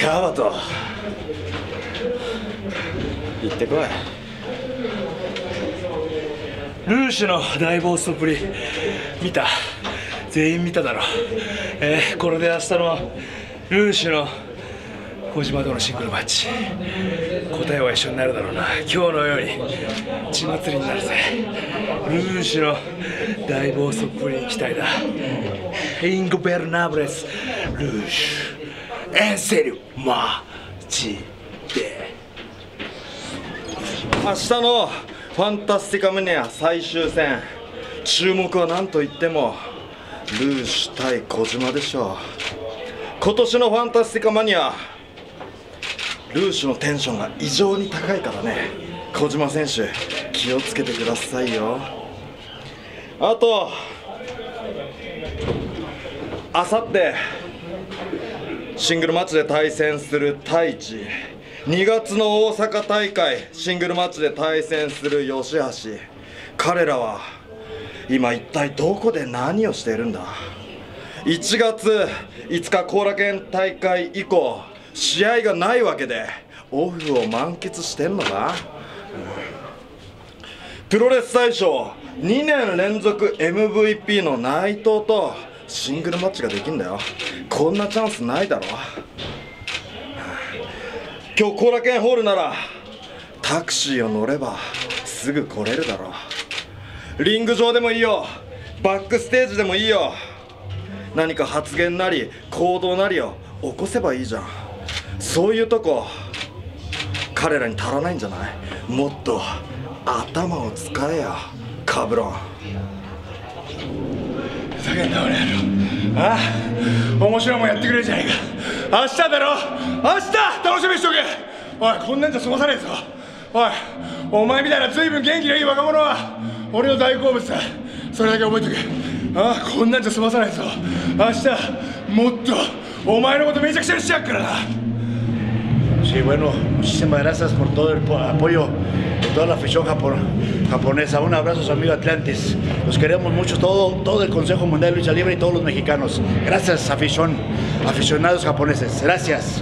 川端行ってこい。ルーシュの大暴走ぶり。見た？全員見ただろ。えー、これで明日のルーシュの小島とのシングルマッチ。答えは一緒になるだろうな。今日のように。血祭りになるぜ。ルーシュの大暴走ぶりに期待だ。インゴベルナブレスルーシュエンセリマジで明日のファンタスティカムニア最終戦。注目は何といってもルーシュ対小島でしょう。今年のファンタスティカマニアルーシュのテンションが異常に高いからね。小島選手気をつけてくださいよ。あとあさってシングルマッチで対戦する太一。2月の大阪大会シングルマッチで対戦する吉橋。彼らは今一体どこで何をしているんだ？1月5日後楽園大会以降試合がないわけでオフを満喫してんのか、プロレス大賞2年連続 MVP の内藤とシングルマッチができんだよ。こんなチャンスないだろ。今日後楽園ホールならタクシーを乗ればすぐ来れるだろ。リング上でもいいよ。バックステージでもいいよ。何か発言なり行動なりを起こせばいいじゃん。そういうとこ彼らに足らないんじゃない？もっと頭を使えよカブロン。ふざけんな俺野郎ああ面白いもんやってくれるじゃないか。明日だろ。明日楽しみにしとけ。おいこんなんじゃ済まさねえぞ。おいお前みたいな随分元気のいい若者は俺の大好物だ。それだけ覚えとけ。ああこんなんじゃ済まさないぞ。明日もっとお前のことめちゃくちゃにしちゃうからな。Sí, bueno, muchísimas gracias por todo el po- apoyo de toda la afición japon- japonesa. Un abrazo su amigo Atlantis. Los queremos mucho, todo, todo el Consejo Mundial de Lucha Libre y todos los mexicanos. Gracias, afición, aficionados japoneses. Gracias.